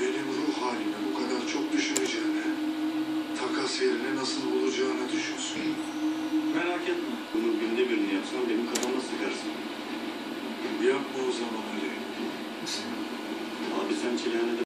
Benim ruh halime bu kadar çok düşüneceğine, takas yerine nasıl bulacağını düşünsün. Merak etme. Bunu günde birini yapsan benim kafama sıkarsın. Yapma o zaman Ali.